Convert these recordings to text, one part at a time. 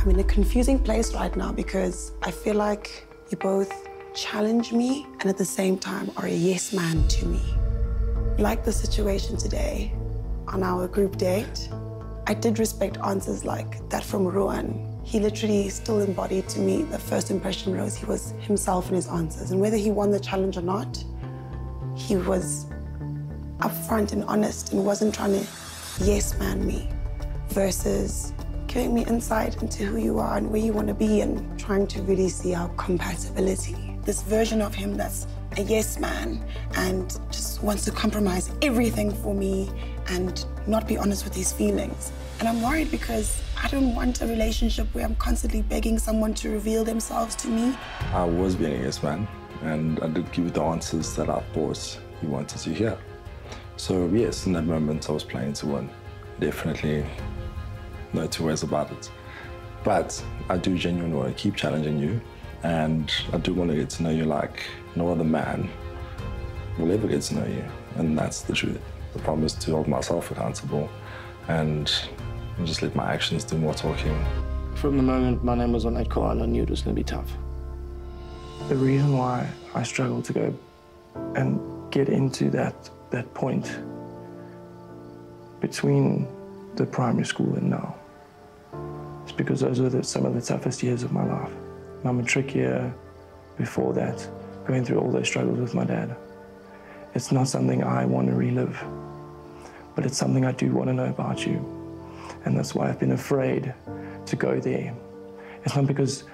I'm in a confusing place right now because I feel like you both challenge me and at the same time are a yes man to me. Like the situation today on our group date, I did respect answers like that from Ruan. He literally still embodied to me the first impression rose. He was himself in his answers. And whether he won the challenge or not, he was upfront and honest and wasn't trying to yes man me versus giving me insight into who you are and where you want to be and trying to really see our compatibility. This version of him that's a yes man and just wants to compromise everything for me and not be honest with his feelings. And I'm worried because I don't want a relationship where I'm constantly begging someone to reveal themselves to me. I was being a yes man and I did give the answers that I thought he wanted to hear. So yes, in that moment I was playing to win. Definitely no two ways about it. But I do genuinely want to keep challenging you, and I do want to get to know you like no other man will ever get to know you, and that's the truth. The problem is to hold myself accountable and just let my actions do more talking. From the moment my name was on that card, I knew it was going to be tough. The reason why I struggled to go and get into that, that point between the primary school and now it's because those were the, some of the toughest years of my life. My matric year before that, going through all those struggles with my dad. It's not something I want to relive, but it's something I do want to know about you. And that's why I've been afraid to go there. It's not because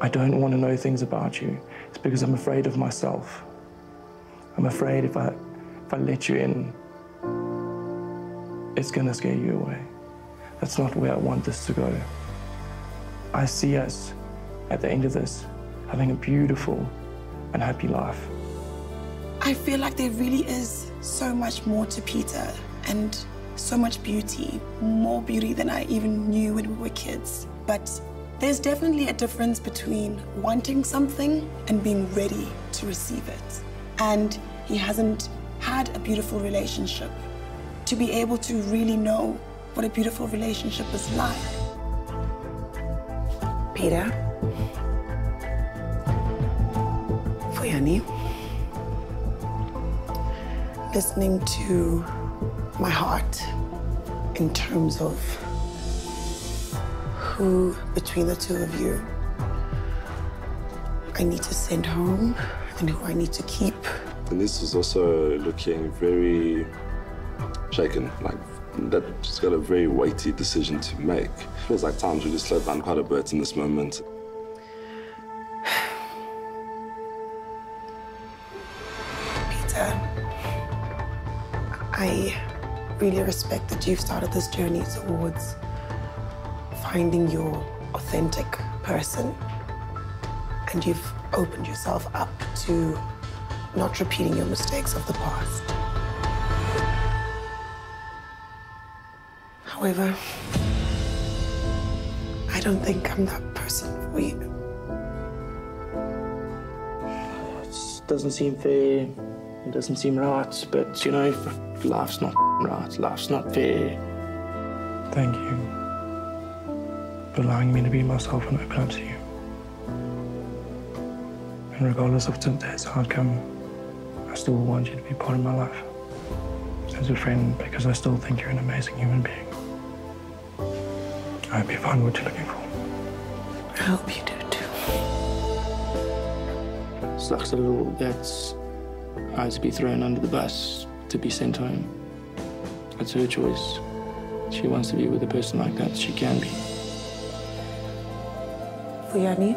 I don't want to know things about you, it's because I'm afraid of myself. I'm afraid if I, if I let you in, it's going to scare you away. That's not where I want this to go. I see us at the end of this having a beautiful and happy life. I feel like there really is so much more to Peter and so much beauty, more beauty than I even knew when we were kids. But there's definitely a difference between wanting something and being ready to receive it. And he hasn't had a beautiful relationship to be able to really know what a beautiful relationship is like. Peter, Vuyani, listening to my heart in terms of who between the two of you I need to send home and who I need to keep. And this is also looking very shaken, like that she's got a very weighty decision to make. It Feels like time's really slowed down quite a bit in this moment. Peter, I really respect that you've started this journey towards finding your authentic person. And you've opened yourself up to not repeating your mistakes of the past. However, I don't think I'm that person for you. It doesn't seem fair. It doesn't seem right. But, you know, life's not right. Life's not fair. Thank you for allowing me to be myself and open up to you. And regardless of today's outcome, I still want you to be part of my life. As a friend, because I still think you're an amazing human being. I hope you find what you're looking for. I hope you do too. Sucks a little that I had to be thrown under the bus to be sent home. It's her choice. She wants to be with a person like that, she can be. Vuyani,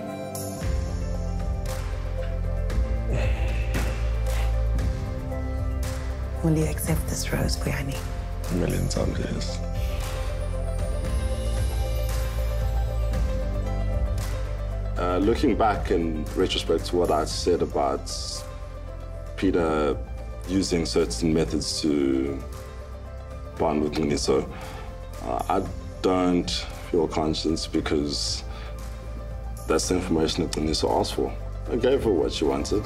will you accept this rose, Vuyani? A million times, yes. Uh, looking back in retrospect to what I said about Peter using certain methods to bond with Ngqiniso, uh, I don't feel conscious because that's the information that Ngqiniso asked for. I gave her what she wanted.